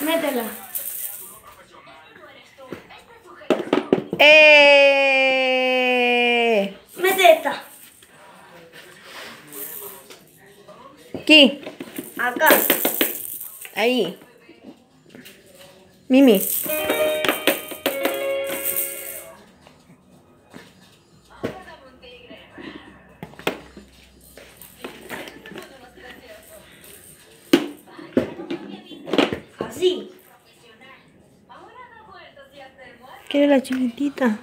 Métela. ¡Eh! Mete esta. Aquí, Acá. ahí. Mimi. Así. Quiero la chiquitita.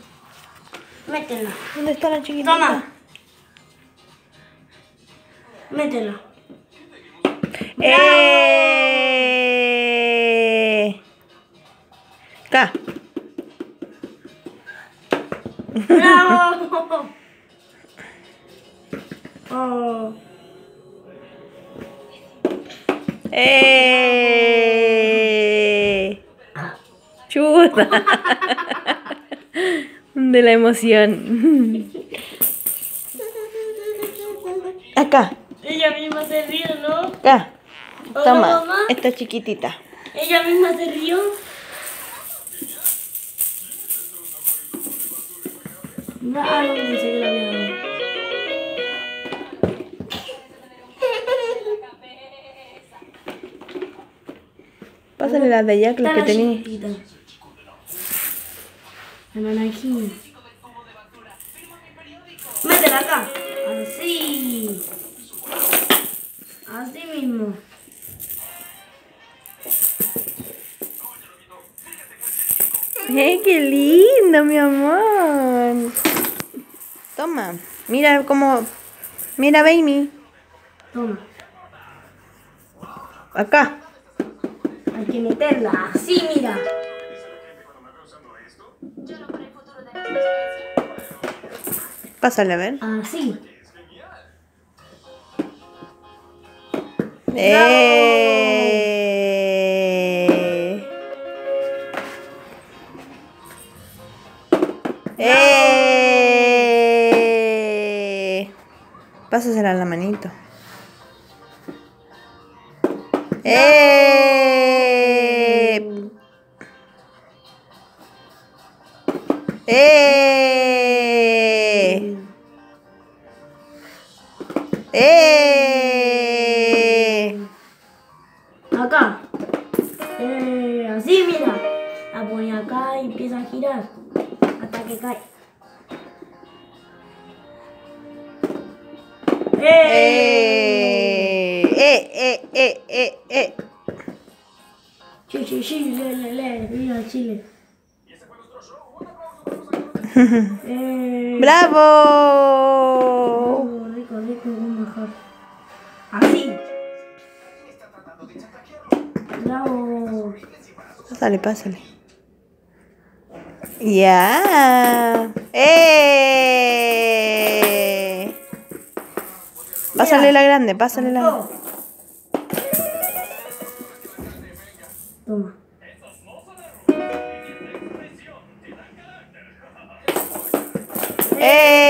Métela. ¿Dónde está la chiquitita? Toma. Métela. ¡Eh! Acá. ¡Bravo! Oh. ¡Eh! De la emoción. Acá, Ella misma se rió, ¿no? acá. Hola, Toma, mamá. esta chiquitita. Ella misma se rió. No, que la dado. Pásale las de allá, que las que la tenía. Naranjina. Métela acá. Así. Así mismo. ¡Eh, qué lindo, mi amor! Toma, mira cómo... Mira, baby. Toma. Acá. Hay que meterla. Así, mira. Pásale a ver. Así. ¡Eh! ¡Eh! Pásasela a la manito. ¡Eh! ¡Eh! Acá. Eh, así, mira. La pone acá y empieza a girar. Hasta que cae. ¡Eh! ¡Eh! ¡Eh! ¡Eh! ¡Eh! ¡Eh! Sí, sí, sí, le, le, le. Viva Chile. eh, ¡Bravo! Así. Bravo. Pásale, pásale. Ya. ¡Eh! Pásale la grande, pásale la. Go. Toma. ¡Eh!